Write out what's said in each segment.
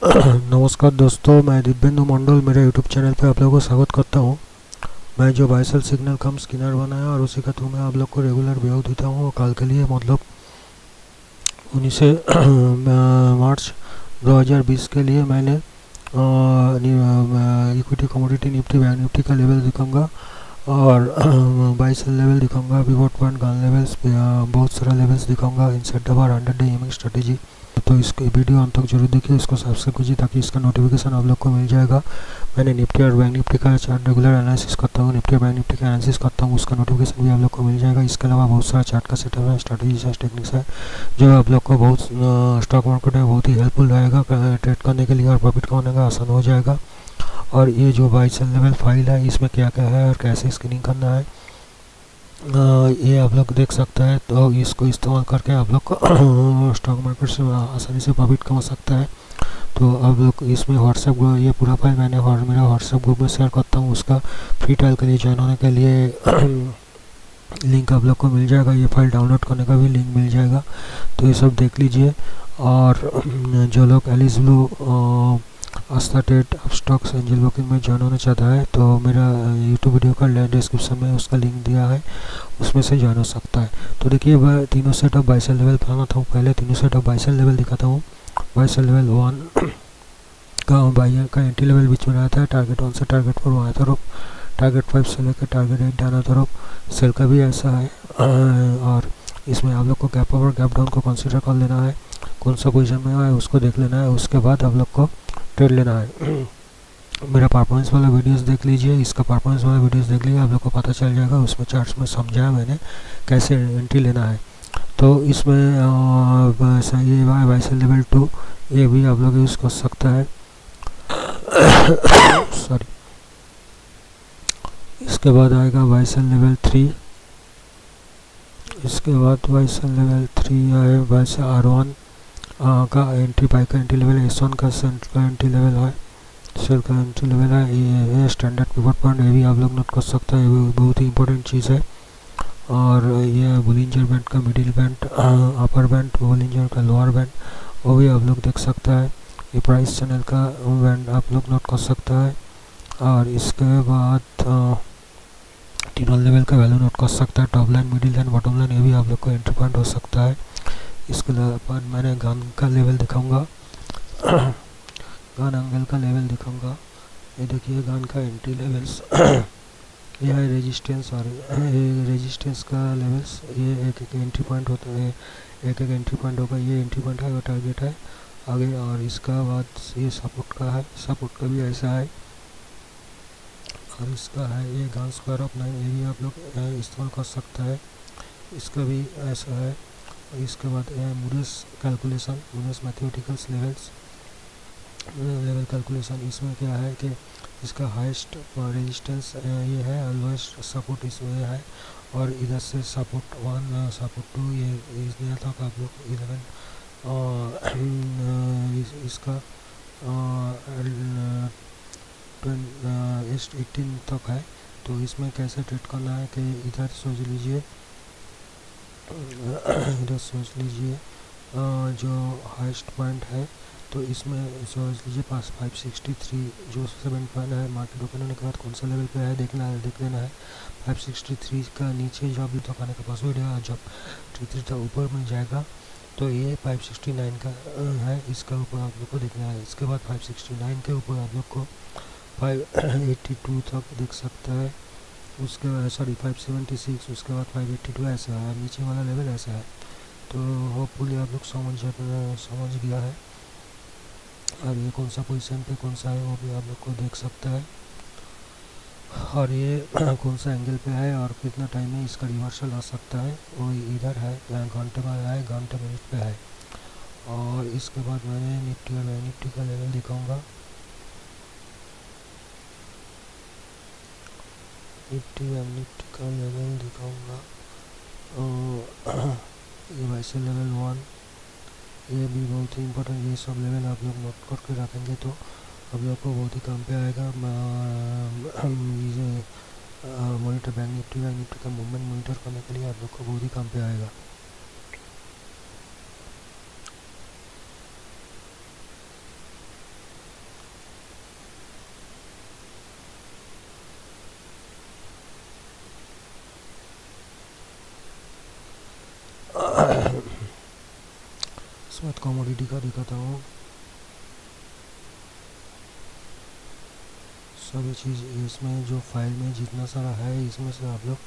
नमस्कार दोस्तों, मैं दिव्येंदु मंडल, मेरे यूट्यूब चैनल पे आप लोगों को स्वागत करता हूँ। मैं जो बाइसल सिग्नल कम स्किनर बनाया और उसी का थ्रू मैं आप लोग को रेगुलर व्यू देता हूँ कल के लिए मतलब उन्नीस मार्च 2020 के लिए मैंने equity commodity nifty bank nifty का लेवल दिखाऊँगा और बाइसल लेवल दिखाऊँगा पॉइंट गन लेवल्स बहुत सारा लेवल्स दिखाऊँगा इन set hundred day aiming strategy तो इसके वीडियो अंत तक ज़रूर देखिए, इसको सब्सक्राइब कीजिए ताकि इसका नोटिफिकेशन आप लोग को मिल जाएगा। मैंने निफ्टी और बैंक निफ्टी का चार्ट रेगुलर एनालिसिस करता हूँ। निफ्टी और बैंक निफ्टी का एनालिसिस करता हूँ, उसका नोटिफिकेशन भी आप लोग को मिल जाएगा। इसके अलावा बहुत सारा चार्ट का सेटअप है स्ट्रेटेजी है टेक्निक्स है, जो आप लोग को बहुत स्टॉक मार्केट में बहुत ही हेल्पफुल रहेगा ट्रेड करने के लिए और प्रॉफिट कमाने का आसान हो जाएगा। और ये जो बाई सेल लेवल फ़ाइल है, इसमें क्या क्या है और कैसे स्क्रीनिंग करना है ये आप लोग देख सकते हैं तो इसको इस्तेमाल करके आप लोग स्टॉक मार्केट से आसानी से प्रॉफिट कमा सकता है। तो आप लोग इसमें व्हाट्सएप ग्रुप ये पूरा फ़ाइल मैंने मेरा व्हाट्सएप ग्रुप में शेयर करता हूँ, उसका फ्री ट्रायल के लिए ज्वाइन होने के लिए लिंक आप लोग को मिल जाएगा, ये फ़ाइल डाउनलोड करने का भी लिंक मिल जाएगा। तो ये सब देख लीजिए, और जो लोग एलिजिबल आस्था टेट स्टॉक्स एंजल बुकिंग में ज्वाइन होना चाहता है तो मेरा यूट्यूब वीडियो का लिंक डिस्क्रिप्शन में उसका लिंक दिया है, उसमें से ज्वाइन हो सकता है। तो देखिए तीनों सेट ऑफ़ बाइसल लेवल बनाना था, पहले तीनों सेट ऑफ़ बाइसल लेवल दिखाता हूँ। बाइसल लेवल वन का बाइयर का एंट्री लेवल बीच में रहता है टारगेट वन से टारगेट फोर वहाँ तरफ़ टारगेट फाइव से लेकर टारगेट एट डाना तरफ़ सेल का भी ऐसा है और इसमें आप लोग को गैप ओवर गैप डाउन को कंसिडर कर लेना है। कौन सा पोजीशन में है, उसको देख लेना है, उसके बाद आप लोग को ट्रेड लेना है। मेरा परफॉर्मेंस वाला वीडियोस देख लीजिए, इसका परफॉर्मेंस वाला वीडियोस देख लीजिए, आप लोग को पता चल जाएगा, उसमें चार्ट्स में समझाया मैंने कैसे एंट्री लेना है। तो इसमें ये वाइसल लेवल टू ये भी आप लोग यूज़ कर सकता है। सॉरी इसके बाद आएगा वाई वाइसल लेवल थ्री इसके बाद वाई वाइसल लेवल थ्री आए वाइसल आर वन का एंट्री बाइक का एंट्री लेवल एस वन का का एंट्री लेवल है। सेल का एंट्री लेवल है। ये है स्टैंडर्ड पिवट पॉइंट ये भी आप लोग नोट कर सकते हैं। ये बहुत ही इंपॉर्टेंट चीज़ है। और ये बुलिंजर बैंड का middle band upper band Bollinger का लोअर बैंड वो भी आप लोग देख सकता है। ये प्राइस चैनल का बैंड आप लोग नोट कर सकता है। और इसके बाद तीनों लेवल का वैल्यू नोट कर सकता है। Top line middle line bottom line ये भी आप लोग को एंट्री पॉइंट हो सकता है। इसके बाद मैंने गन का लेवल दिखाऊँगा। गन एंगल का लेवल दिखाऊँगा। ये देखिए गन का एंट्री लेवल्स ये है रेजिस्टेंस और रेजिस्टेंस का लेवल्स ये एक एक एंट्री पॉइंट होता है। एक एक एंट्री पॉइंट होगा। ये एंट्री पॉइंट है टारगेट है। आगे और इसका बाद ये सपोर्ट का है। सपोर्ट का भी ऐसा है। और इसका है, ये गन स्क्वायर ऑफ़ नाइन ये भी आप लोग इस्तेमाल कर सकते हैं। इसका भी ऐसा है। इसके बाद मूडस कैलकुलेशन मूडस मैथमेटिकल्स लेवल्स लेवल कैलकुलेशन इसमें क्या है कि इसका हाइस्ट रेजिस्टेंस ये है और लोएस्ट सपोर्ट इसमें है और इधर से सपोर्ट वन सपोर्ट टू ये इस दिया था आप लोग इलेवन इस, इसका एटीन तक है। तो इसमें कैसे ट्रेड करना है कि इधर सोच लीजिए इधर सोच लीजिए जो हाइस्ट पॉइंट है तो इसमें सोच लीजिए पास फाइव सिक्सटी थ्री जो सेवन पॉइंट है मार्केट ओपन होने के बाद कौन सा लेवल पे है, देखना है, देख लेना है। फाइव सिक्सटी थ्री का नीचे जो अभी दुकान का पासवर्ड है, जब थ्री थ्री तक ऊपर मिल जाएगा। तो ये फाइव सिक्सटी नाइन का है, इसका ऊपर आप लोग को देखना है। इसके बाद फाइव सिक्सटी नाइन के ऊपर आप लोग को फाइव एट्टी टू तक देख सकता है। उसके बाद सॉरी फाइव सेवेंटी सिक्स उसके बाद फाइव एट्टी टू ऐसा है, नीचे वाला लेवल ऐसा है। तो होपफुली आप लोग समझ समझ गया है। और ये कौन सा पोजीशन पे कौन सा है, वो भी आप लोग को देख सकता है। और ये कौन सा एंगल पे है और कितना टाइम में इसका रिवर्सल आ सकता है। वो इधर है घंटे में है घंटे मिनट पे है। और इसके बाद मैंने निफ्टी और निफ्टी का लेवल दिखाऊँगा। निफ्टी और निफ्टी का लेवल दिखाऊँगा ये वैसे लेवल वन ये भी बहुत ही इम्पोर्टेंट ये सब लेवल आप लोग नोट करके रखेंगे तो आप लोग को बहुत ही काम पे आएगा। Monitor bank nifty bank nifty का मूवमेंट मॉनिटर करने के लिए आप लोग को बहुत ही काम पे आएगा। कॉमोडिटी का दिखाता हूँ सभी चीज़ इसमें जो फ़ाइल में जितना सारा है, इसमें से आप लोग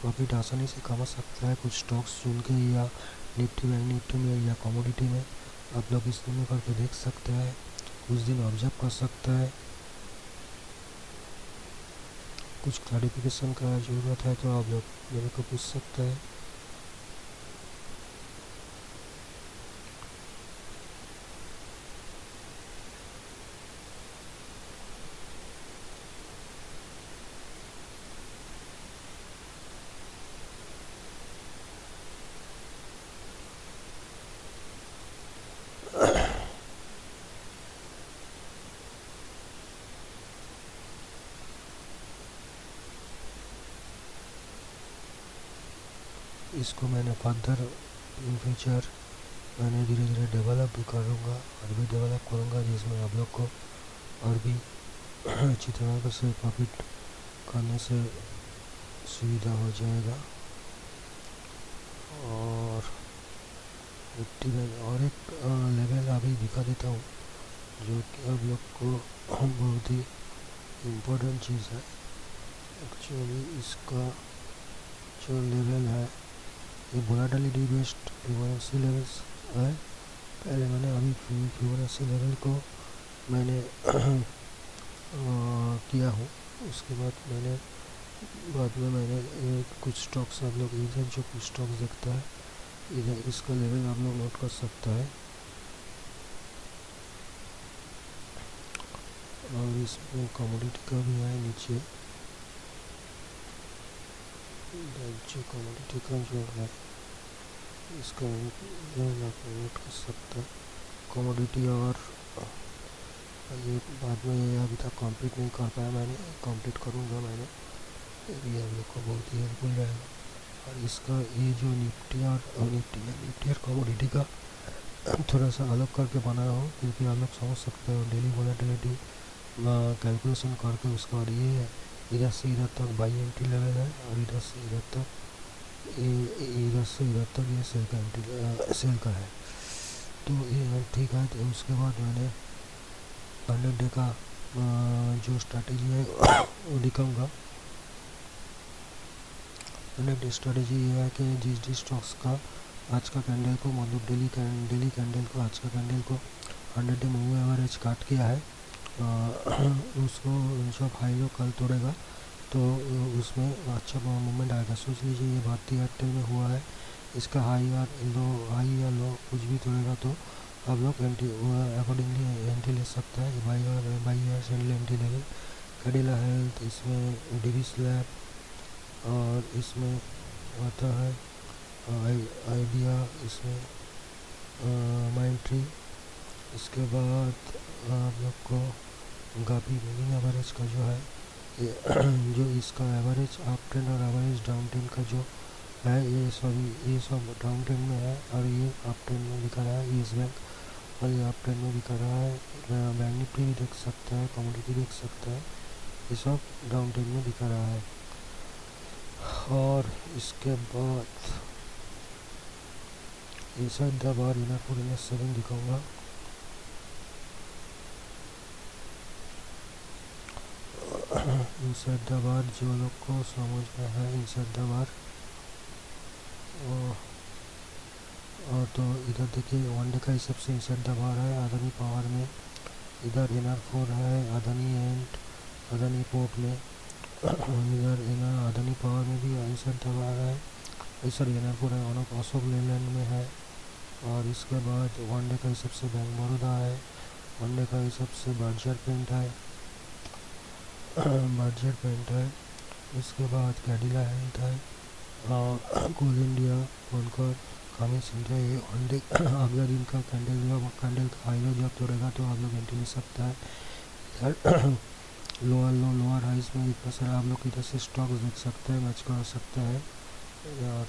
प्रॉफिट आसानी से कमा सकता है कुछ स्टॉक्स चुन के या निफ्टी बैंक निफ्टी में या कमोडिटी में। आप लोग इसमें करके देख सकते हैं। कुछ दिन ऑब्ज़र्व कर सकते हैं। कुछ क्लैरिफिकेशन का ज़रूरत है तो आप लोग मेरे को पूछ सकते हैं। इसको मैंने फर्दर इन फ्यूचर मैंने धीरे धीरे डेवलप भी करूँगा और भी डेवलप करूँगा जिसमें आप लोग को और भी अच्छी तरह से प्रॉफिट करने से सुविधा हो जाएगा। और में और एक लेवल अभी दिखा देता हूँ जो कि आप लोग को बहुत ही इम्पोर्टेंट चीज़ है। एक्चुअली इसका जो लेवल है ये वोलाटिलिटी बेस्ड फिबोनाची लेवल्स है पहले मैंने अभी फिबोनाची लेवल को मैंने किया हूँ उसके बाद मैंने बाद में मैंने कुछ स्टॉक्स आप लोग इधर जो कुछ स्टॉक्स देखता है इधर इसका लेवल आप लोग नोट कर सकता है और इसमें कमोडिटी का भी है नीचे जो कमोडिटी का जो है इसका नोट कर सकते हैं कमोडिटी और ये बाद में ये अभी तक कंप्लीट नहीं कर पाया मैंने कंप्लीट करूँगा मैंने ये हम लोग को बहुत ही हेल्पफुल रहेगा और इसका ये जो निफ्टी और निफ्टी निफ्टी और कमोडिटी का थोड़ा सा अलग करके बनाया हो क्योंकि आप लोग समझ सकते हो डेली वोलेटिलिटी कैलकुलेशन करके उसके बाद ये है इधर से इधर तक बाई एंट्री है और इधर से इधर तक इधर से इधर तक ये सेल का एंट्री सेल का है तो ये ठीक है तो उसके बाद मैंने हंड्रेड डे का जो स्ट्रैटेजी है, वो दिखाऊँगा। हंड्रेड डे स्ट्रैटेजी ये है कि जिस जिस स्टॉक्स का आज का कैंडल को मतलब डेली डेली कैंडल को, आज का कैंडल को हंड्रेड डे मूव एवरेज काट किया है उसको जब हाई लो कल तोड़ेगा तो उसमें अच्छा मूवमेंट आएगा सोच लीजिए, ये भारतीय एयरटेल में हुआ है। इसका हाई या लो, हाई या लो कुछ भी तोड़ेगा तो आप लोग एंटी अकॉर्डिंगली एंट्री ले सकता है। बाई बाई सेंडल एंट्री लेवल कैडिला हेल्थ इसमें डी स्लैब और इसमें आता है आइडिया इसमें माइंड ट्री इसके बाद आप लोग को गापी मूविंग एवरेज का जो है जो इसका एवरेज अप ट्रेंड और एवरेज डाउन ट्रेंड का जो है, ये सभी ये सब डाउन ट्रेंड में है और ये अप ट्रेंड में दिखा रहा है येस बैंक और ये अप ट्रेंड में दिखा रहा है बैंक निफ्टी भी देख सकता है, कमोडिटी देख सकता है, ये सब डाउन ट्रेंड में दिखा रहा है। और इसके बाद inside the bar inner four inner seven दिखाऊँगा। इंसर्ट द बार जो लोग को समझ में है इंसर्ट द बार और तो इधर देखिए, वनडे का हिसाब से इंसर्ट द बार है अदानी पावर में। इधर एन आर फोर है अदानी एंड अदानी पोर्ट में। इधर एन आर अदानी पावर में भी इंसर्ट द बार है सॉरी एन आर फोर है अनोक अशोक लेलैंड में है। और इसके बाद वनडे का हिसाब से बैंक बड़ौदा है। वनडे का हिसाब से बर्जर पेंट है। बजट पेंट है। उसके बाद कैडिला हेल्थ है। कोल इंडिया बनकर खामिश इंडिया ये अंडे अगला दिन का कैंडल जब कैंडल का हाई लो जब तोड़ेगा तो आप लोग एंट्री ले सकता है। इधर लोअर लो लोअर हाइस में इतना सारा आप लोग इधर से स्टॉक्स देख सकते हैं मैच कर सकते हैं। और